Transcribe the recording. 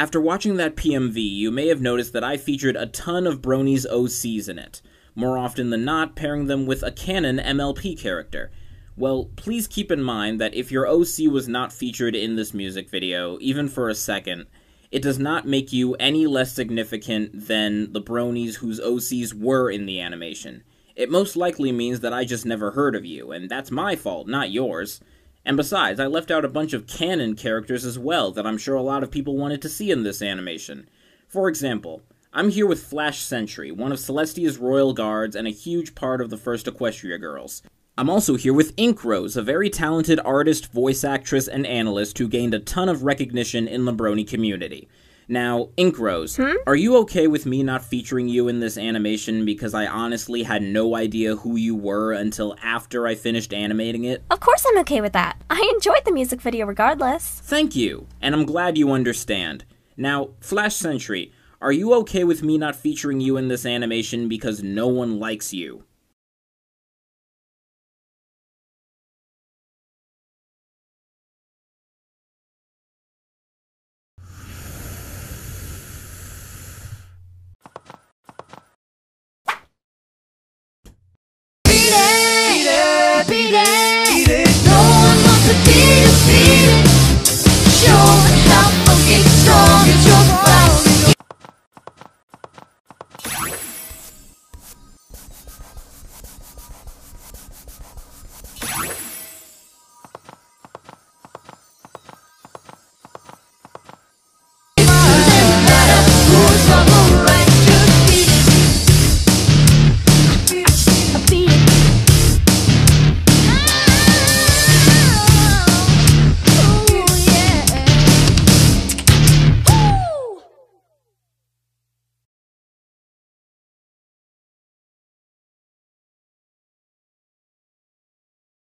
After watching that PMV, you may have noticed that I featured a ton of Brony's OCs in it, more often than not pairing them with a canon MLP character. Well, please keep in mind that if your OC was not featured in this music video, even for a second, it does not make you any less significant than the bronies whose OCs were in the animation. It most likely means that I just never heard of you, and that's my fault, not yours. And besides, I left out a bunch of canon characters as well that I'm sure a lot of people wanted to see in this animation. For example, I'm here with Flash Sentry, one of Celestia's royal guards and a huge part of the first Equestria girls. I'm also here with Ink Rose, a very talented artist, voice actress, and analyst who gained a ton of recognition in the Brony community. Now, Ink Rose, Hmm? are you okay with me not featuring you in this animation because I honestly had no idea who you were until after I finished animating it? Of course I'm okay with that. I enjoyed the music video regardless. Thank you, and I'm glad you understand. Now, Flash Sentry, are you okay with me not featuring you in this animation because no one likes you?